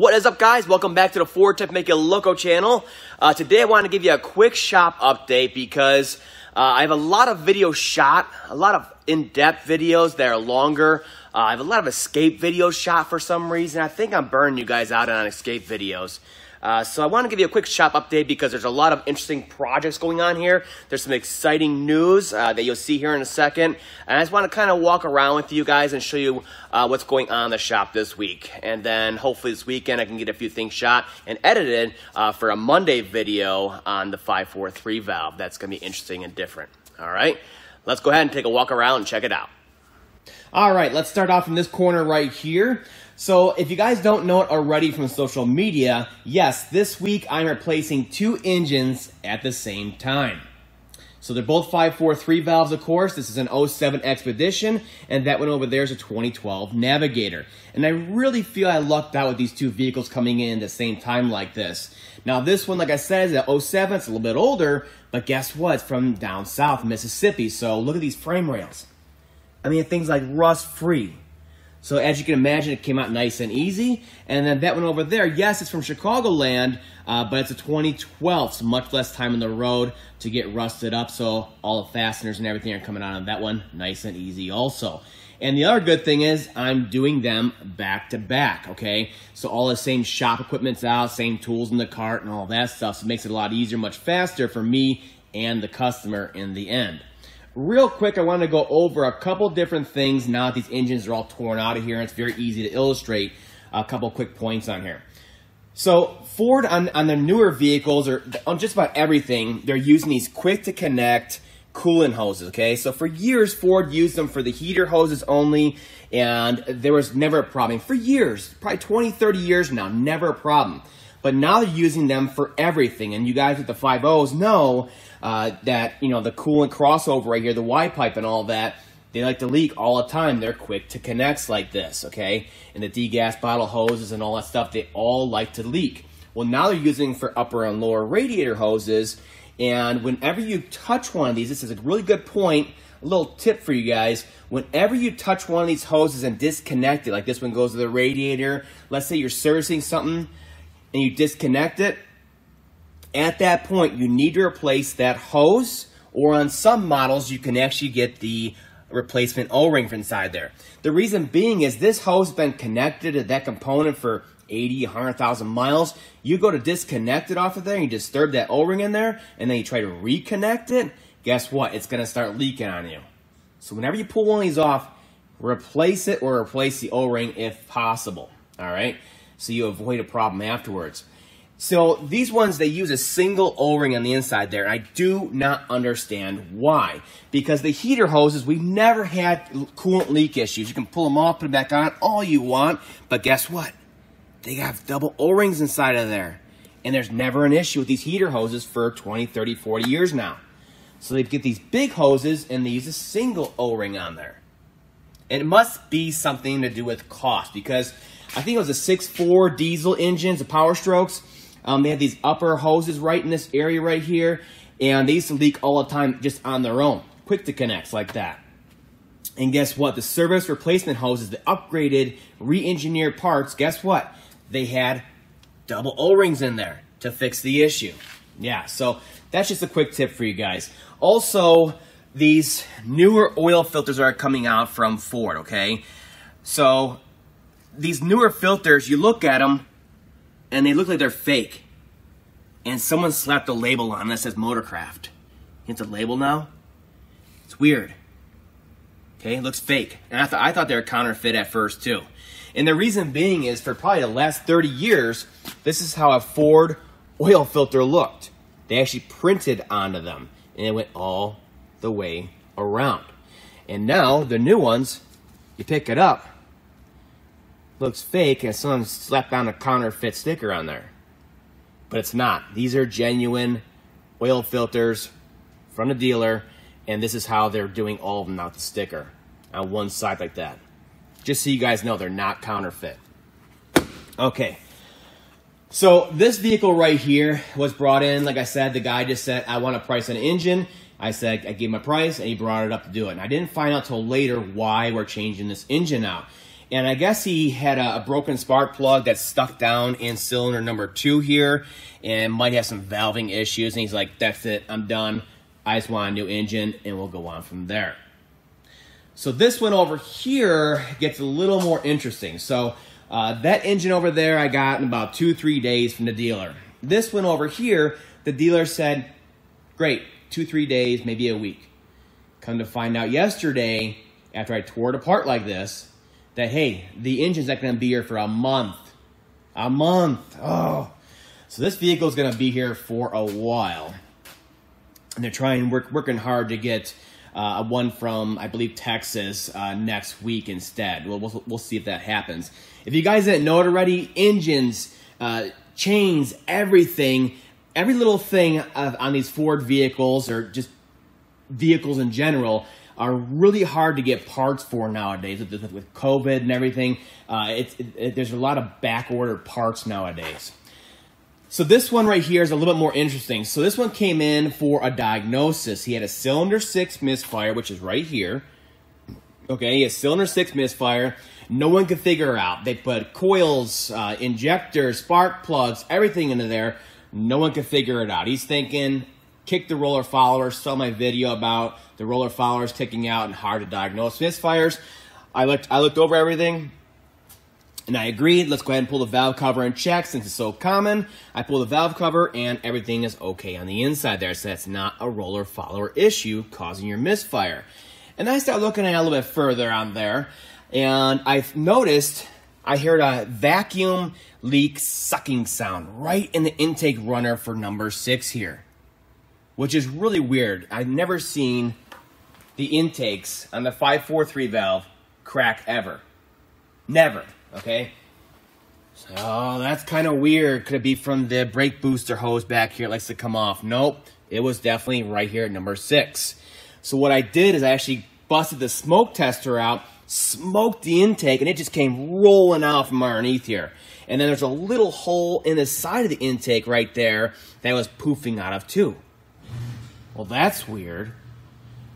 What is up, guys? Welcome back to the Ford Tech Makuloco channel. Uh, today, I want to give you a quick shop update because uh, I have a lot of videos shot, a lot of in-depth videos that are longer. Uh, I have a lot of escape videos shot for some reason. I think I'm burning you guys out on escape videos. Uh, so I want to give you a quick shop update because there's a lot of interesting projects going on here. There's some exciting news uh, that you'll see here in a second. And I just want to kind of walk around with you guys and show you uh, what's going on in the shop this week. And then hopefully this weekend I can get a few things shot and edited uh, for a Monday video on the 543 valve. That's going to be interesting and different. All right, let's go ahead and take a walk around and check it out. All right, let's start off in this corner right here. So if you guys don't know it already from social media, yes, this week I'm replacing two engines at the same time. So they're both 543 valves, of course. This is an 07 Expedition, and that one over there is a 2012 Navigator. And I really feel I lucked out with these two vehicles coming in at the same time like this. Now this one, like I said, is an 07. It's a little bit older, but guess what? It's from down south, Mississippi. So look at these frame rails. I mean, things like rust-free. So as you can imagine, it came out nice and easy. And then that one over there, yes, it's from Chicagoland, uh, but it's a 2012, so much less time on the road to get rusted up. So all the fasteners and everything are coming out on that one, nice and easy also. And the other good thing is I'm doing them back to back, okay? So all the same shop equipment's out, same tools in the cart and all that stuff. So it makes it a lot easier, much faster for me and the customer in the end. Real quick, I want to go over a couple different things now that these engines are all torn out of here, and it's very easy to illustrate a couple quick points on here. So Ford on, on the newer vehicles, or on just about everything, they're using these quick to connect coolant hoses, okay? So for years, Ford used them for the heater hoses only, and there was never a problem. For years, probably 20, 30 years now, never a problem. But now they're using them for everything, and you guys with the 5.0s know uh, that, you know, the coolant crossover right here, the Y pipe and all that, they like to leak all the time. They're quick to connects like this, okay? And the degas bottle hoses and all that stuff, they all like to leak. Well, now they're using for upper and lower radiator hoses. And whenever you touch one of these, this is a really good point, a little tip for you guys. Whenever you touch one of these hoses and disconnect it, like this one goes to the radiator, let's say you're servicing something and you disconnect it, at that point, you need to replace that hose, or on some models, you can actually get the replacement O-ring from inside there. The reason being is this hose has been connected to that component for 80, 100,000 miles. You go to disconnect it off of there, you disturb that O-ring in there, and then you try to reconnect it, guess what? It's going to start leaking on you. So whenever you pull one of these off, replace it or replace the O-ring if possible, all right? So you avoid a problem afterwards. So these ones, they use a single O-ring on the inside there. I do not understand why. Because the heater hoses, we've never had coolant leak issues. You can pull them off, put them back on, all you want. But guess what? They have double O-rings inside of there. And there's never an issue with these heater hoses for 20, 30, 40 years now. So they get these big hoses and they use a single O-ring on there. It must be something to do with cost because I think it was a 6.4 diesel engines, the Power Strokes um, they had these upper hoses right in this area right here, and they used to leak all the time just on their own. Quick to connects like that. And guess what? The service replacement hoses, the upgraded, re-engineered parts, guess what? They had double O-rings in there to fix the issue. Yeah, so that's just a quick tip for you guys. Also, these newer oil filters are coming out from Ford, okay? So, these newer filters, you look at them, and they look like they're fake. And someone slapped a label on that says Motorcraft. It's a label now. It's weird. Okay, it looks fake. And I, th- I thought they were counterfeit at first too. And the reason being is for probably the last 30 years, this is how a Ford oil filter looked. They actually printed onto them and it went all the way around. And now the new ones, you pick it up looks fake and someone slapped on a counterfeit sticker on there. But it's not. These are genuine oil filters from the dealer, and this is how they're doing all of them out the sticker on one side like that. Just so you guys know, they're not counterfeit. Okay. So this vehicle right here was brought in. Like I said, the guy just said, I want a price on an engine. I said, I gave him a price, and he brought it up to do it. And I didn't find out till later why we're changing this engine out. And I guess he had a, a broken spark plug that's stuck down in cylinder number two here and might have some valving issues. And he's like, that's it, I'm done. I just want a new engine and we'll go on from there. So this one over here gets a little more interesting. So uh, that engine over there I got in about two, three days from the dealer. This one over here, the dealer said, great, two, three days, maybe a week. Come to find out yesterday, after I tore it apart like this, that hey, the engine's not going to be here for a month. A month. Oh. So this vehicle is going to be here for a while. And they're trying, work, working hard to get uh, one from, I believe, Texas uh, next week instead. We'll, we'll, we'll, see if that happens. If you guys didn't know it already, engines, uh, chains, everything, every little thing on these Ford vehicles or just vehicles in general are really hard to get parts for nowadays with, with COVID and everything. Uh, it, it, there's a lot of back ordered parts nowadays. So this one right here is a little bit more interesting. So this one came in for a diagnosis. He had a cylinder six misfire, which is right here. Okay, he has cylinder six misfire. No one could figure out. They put coils, uh, injectors, spark plugs, everything into there. No one could figure it out. He's thinking, kick the roller follower. Saw my video about the roller followers kicking out and hard to diagnose misfires. I looked, I looked over everything. And I agreed, let's go ahead and pull the valve cover and check since it's so common. I pull the valve cover and everything is okay on the inside there. So that's not a roller follower issue causing your misfire. And I start looking at a little bit further on there. And I've noticed I heard a vacuum leak sucking sound right in the intake runner for number six here. Which is really weird. I've never seen the intakes on the 543 valve crack ever. Never okay? So, that's kind of weird. Could it be from the brake booster hose back here? It likes to come off. Nope. It was definitely right here at number six. So what I did is I actually busted the smoke tester out, smoked the intake, and it just came rolling out from underneath here. And then there's a little hole in the side of the intake right there that was poofing out of too. Well, that's weird.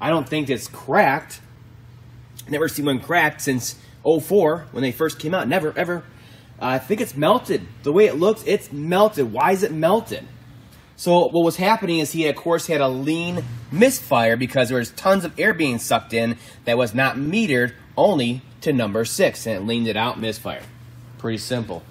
I don't think it's cracked. Never seen one cracked since 04 when they first came out. Never, ever. Uh, I think it's melted. The way it looks, it's melted. Why is it melted? So what was happening is he, of course, had a lean misfire because there was tons of air being sucked in that was not metered only to number six, and it leaned it out misfire. Pretty simple.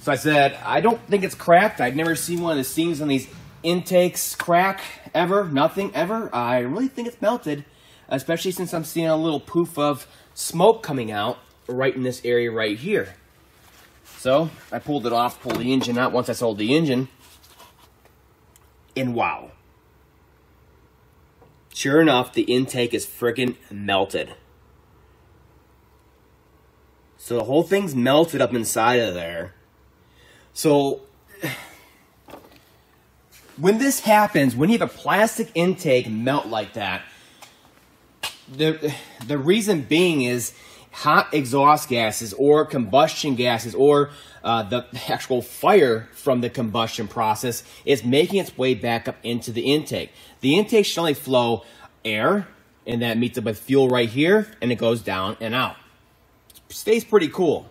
So I said, I don't think it's cracked. I've never seen one of the seams on these intakes crack ever. Nothing ever. I really think it's melted, especially since I'm seeing a little poof of smoke coming out right in this area right here. So I pulled it off, pulled the engine out once I sold the engine, and wow. Sure enough, the intake is freaking melted. So the whole thing's melted up inside of there. So when this happens, when you have a plastic intake melt like that, the the reason being is hot exhaust gases or combustion gases or uh, the actual fire from the combustion process is making its way back up into the intake. The intake should only flow air, and that meets up with fuel right here, and it goes down and out. It stays pretty cool.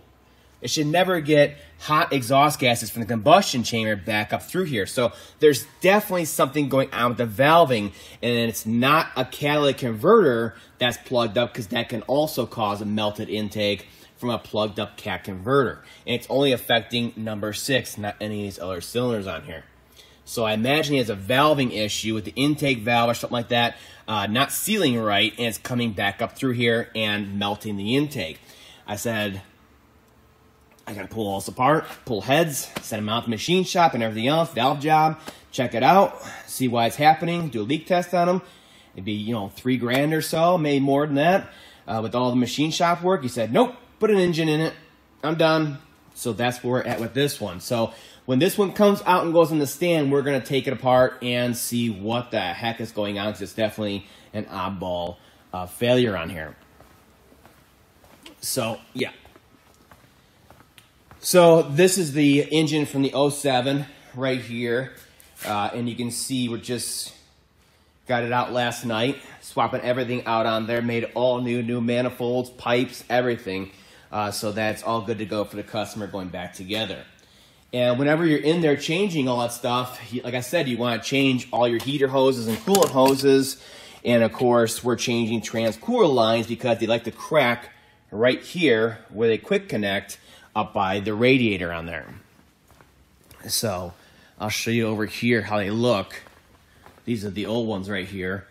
It should never get hot exhaust gases from the combustion chamber back up through here. So there's definitely something going on with the valving, and it's not a catalytic converter that's plugged up because that can also cause a melted intake from a plugged up cat converter. And it's only affecting number six, not any of these other cylinders on here. So I imagine he has a valving issue with the intake valve or something like that, uh, not sealing right, and it's coming back up through here and melting the intake. I said, I gotta pull all this apart, pull heads, send them out to the machine shop and everything else, valve job, check it out, see why it's happening, do a leak test on them. It'd be, you know, three grand or so, maybe more than that. Uh, with all the machine shop work, he said, nope, put an engine in it. I'm done. So that's where we're at with this one. So when this one comes out and goes in the stand, we're going to take it apart and see what the heck is going on. Because it's definitely an oddball uh, failure on here. So, yeah. So this is the engine from the 07 right here. Uh, and you can see we're just got it out last night, swapping everything out on there, made all new, new manifolds, pipes, everything. Uh, so that's all good to go for the customer going back together. And whenever you're in there changing all that stuff, like I said, you want to change all your heater hoses and coolant hoses. And of course, we're changing trans-cooler lines because they like to crack right here where they quick connect up by the radiator on there. So I'll show you over here how they look. These are the old ones right here.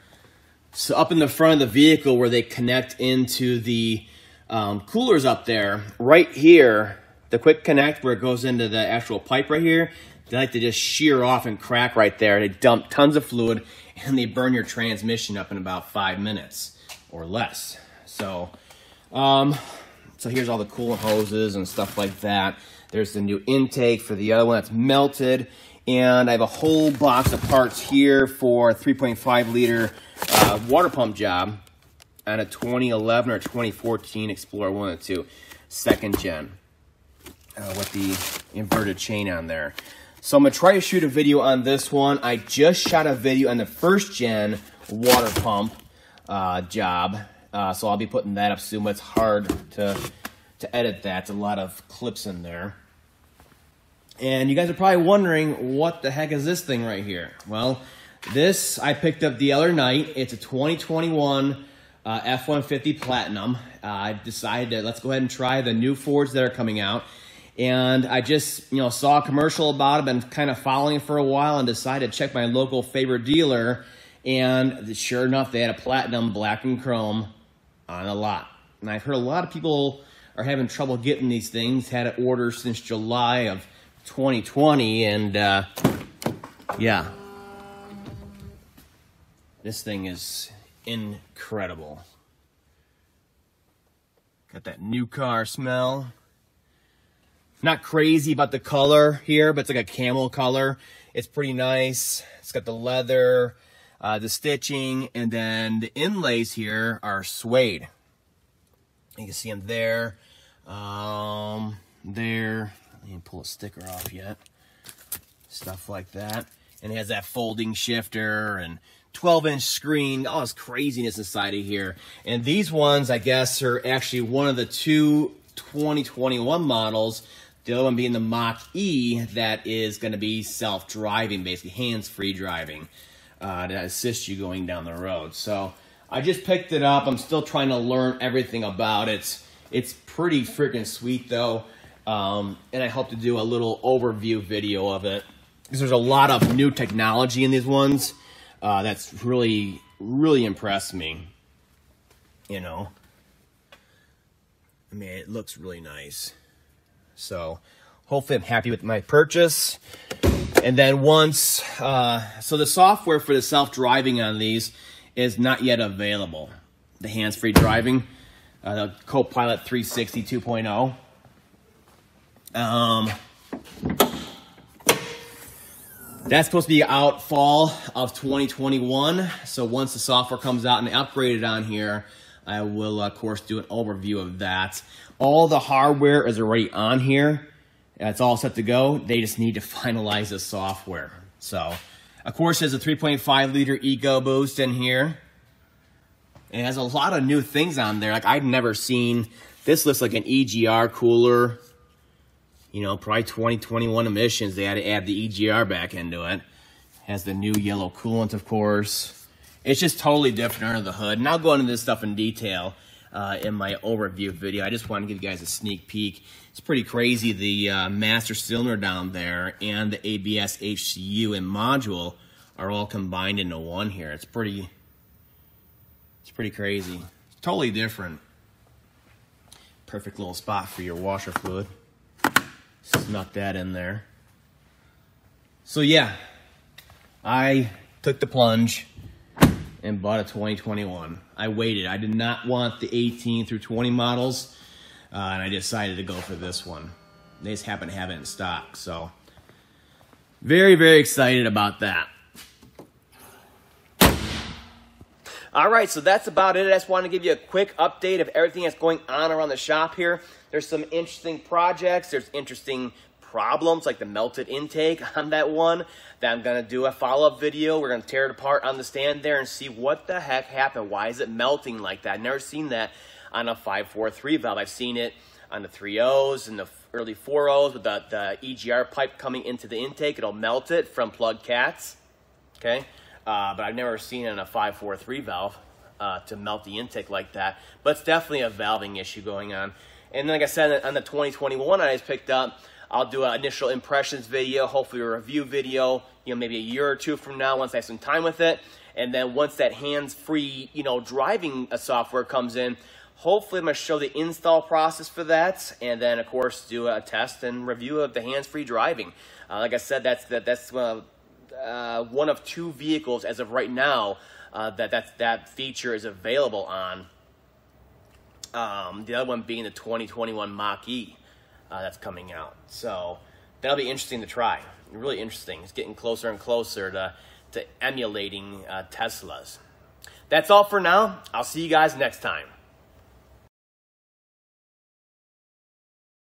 So up in the front of the vehicle where they connect into the um, coolers up there, right here, the quick connect where it goes into the actual pipe right here, they like to just shear off and crack right there. They dump tons of fluid and they burn your transmission up in about five minutes or less. So, um, so here's all the coolant hoses and stuff like that. There's the new intake for the other one that's melted. And I have a whole box of parts here for 3.5 liter uh, water pump job on a 2011 or 2014 Explorer 1 and 2 second gen uh, with the inverted chain on there. So I'm to try to shoot a video on this one. I just shot a video on the first gen water pump uh, job. Uh, so I'll be putting that up soon, but it's hard to, to edit that. It's a lot of clips in there. And you guys are probably wondering, what the heck is this thing right here? Well, this I picked up the other night. It's a 2021 uh, F-150 Platinum. Uh, I decided to, let's go ahead and try the new Fords that are coming out. And I just, you know, saw a commercial about it, been kind of following it for a while and decided to check my local favorite dealer. And sure enough, they had a Platinum black and chrome on a lot. And I've heard a lot of people are having trouble getting these things, had it ordered since July of 2020. And uh, yeah, this thing is incredible. Got that new car smell. Not crazy about the color here, but it's like a camel color. It's pretty nice. It's got the leather, uh, the stitching, and then the inlays here are suede. You can see them there, um, there. I didn't pull a sticker off yet. Stuff like that. And it has that folding shifter and 12 inch screen, all this craziness inside of here. And these ones, I guess, are actually one of the two 2021 models the other one being the Mach E that is going to be self-driving, basically hands-free driving uh, to assist you going down the road. So I just picked it up. I'm still trying to learn everything about it. It's pretty freaking sweet though. Um, and I hope to do a little overview video of it. Because there's a lot of new technology in these ones uh, that's really, really impressed me. You know? I mean, it looks really nice. So hopefully I'm happy with my purchase. And then once, uh, so the software for the self-driving on these is not yet available. The hands-free driving, uh, the Copilot 360 2.0. Um, that's supposed to be out fall of 2021. So once the software comes out and upgraded on here, I will, of course, do an overview of that. All the hardware is already on here. It's all set to go. They just need to finalize the software. So, of course, there's a 3.5 liter EcoBoost in here. It has a lot of new things on there. Like, I'd never seen, this looks like an EGR cooler. You know, probably 2021 emissions. They had to add the EGR back into it. Has the new yellow coolant, of course. It's just totally different under the hood. And I'll go into this stuff in detail uh, in my overview video. I just want to give you guys a sneak peek. It's pretty crazy. The uh, master cylinder down there and the ABS HCU and module are all combined into one here. It's pretty, it's pretty crazy. It's Totally different. Perfect little spot for your washer fluid. Snuck that in there. So yeah, I took the plunge and bought a 2021. I waited. I did not want the 18 through 20 models, uh, and I decided to go for this one. They just happen to have it in stock, so very, very excited about that. All right, so that's about it. I just wanted to give you a quick update of everything that's going on around the shop here. There's some interesting projects. There's interesting problems like the melted intake on that one that I'm going to do a follow-up video. We're going to tear it apart on the stand there and see what the heck happened. Why is it melting like that? I've never seen that on a 543 valve. I've seen it on the 3.0s and the early 4.0s with the, the EGR pipe coming into the intake. It'll melt it from plug cats, okay? Uh, but I've never seen it in a 543 valve uh, to melt the intake like that. But it's definitely a valving issue going on. And then, like I said, on the 2021 I just picked up, I'll do an initial impressions video, hopefully a review video, you know, maybe a year or two from now once I have some time with it. And then once that hands-free, you know, driving uh, software comes in, hopefully I'm going to show the install process for that. And then, of course, do a test and review of the hands-free driving. Uh, like I said, that's, that, that's uh, uh, one of two vehicles as of right now uh, that, that that feature is available on. Um, the other one being the 2021 Mach-E uh, that's coming out. So that'll be interesting to try. Really interesting. It's getting closer and closer to, to emulating uh, Teslas. That's all for now. I'll see you guys next time.